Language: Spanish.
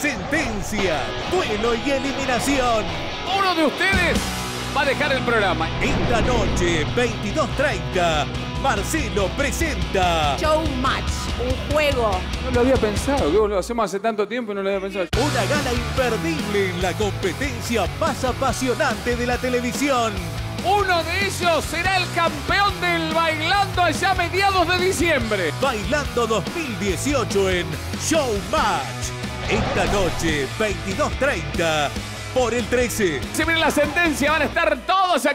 sentencia, duelo y eliminación. Uno de ustedes va a dejar el programa. Esta noche, 22.30, Marcelo presenta Showmatch, un juego. No lo había pensado, que lo hacemos hace tanto tiempo y no lo había pensado. una gala imperdible en la competencia más apasionante de la televisión. Uno de ellos será el campeón del bailando allá a mediados de diciembre. Bailando 2018 en Showmatch. Esta noche, 22.30, por el 13. Se viene la sentencia, van a estar todos acá.